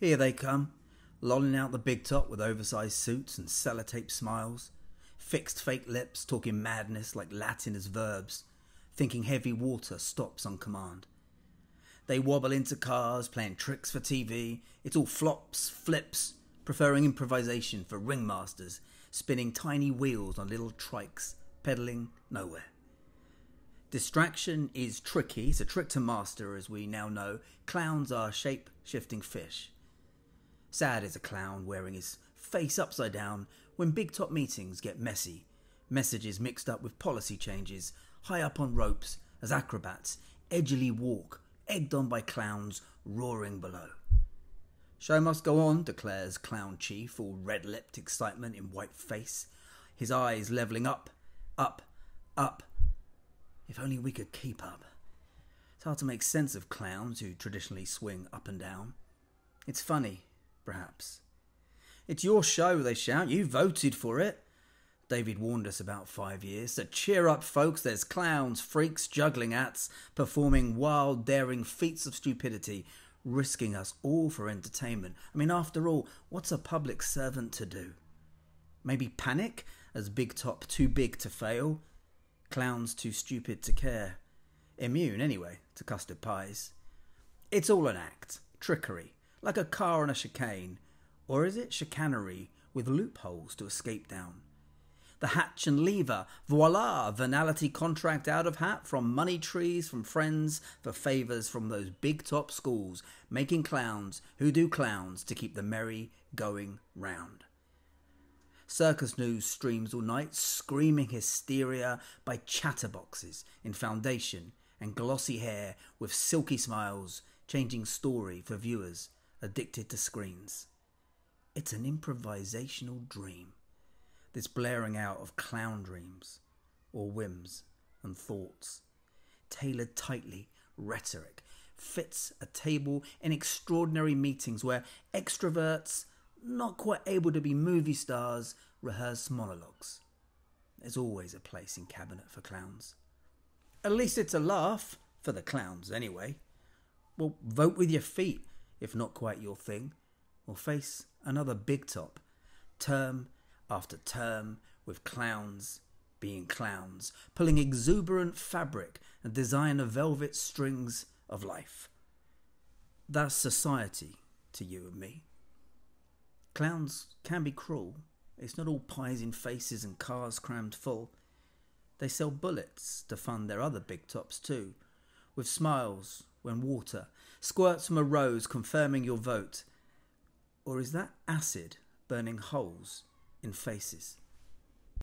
Here they come, lolling out the big top with oversized suits and sellotape smiles, fixed fake lips, talking madness like Latin as verbs, thinking heavy water stops on command. They wobble into cars, playing tricks for TV. It's all flops, flips, preferring improvisation for ringmasters, spinning tiny wheels on little trikes, pedaling nowhere. Distraction is tricky. It's a trick to master, as we now know. Clowns are shape shifting fish. Sad is a clown wearing his face upside down when big top meetings get messy. Messages mixed up with policy changes, high up on ropes as acrobats edgily walk, egged on by clowns roaring below. Show must go on, declares Clown Chief, all red lipped excitement in white face, his eyes levelling up, up, up, if only we could keep up. It's hard to make sense of clowns who traditionally swing up and down. It's funny, perhaps. It's your show, they shout. You voted for it. David warned us about five years. So cheer up, folks. There's clowns, freaks, juggling acts, performing wild, daring feats of stupidity, risking us all for entertainment. I mean, after all, what's a public servant to do? Maybe panic, as Big Top too big to fail, Clowns too stupid to care. Immune, anyway, to custard pies. It's all an act, trickery, like a car on a chicane. Or is it chicanery with loopholes to escape down? The hatch and lever, voila, venality contract out of hat from money trees, from friends, for favours from those big top schools, making clowns who do clowns to keep the merry going round. Circus news streams all night, screaming hysteria by chatterboxes in foundation and glossy hair with silky smiles, changing story for viewers addicted to screens. It's an improvisational dream, this blaring out of clown dreams or whims and thoughts, tailored tightly, rhetoric fits a table in extraordinary meetings where extroverts not quite able to be movie stars, rehearse monologues. There's always a place in cabinet for clowns. At least it's a laugh, for the clowns anyway. Well, vote with your feet, if not quite your thing, or face another big top, term after term, with clowns being clowns, pulling exuberant fabric and designer velvet strings of life. That's society to you and me. Clowns can be cruel. It's not all pies in faces and cars crammed full. They sell bullets to fund their other big tops too, with smiles when water squirts from a rose confirming your vote. Or is that acid burning holes in faces?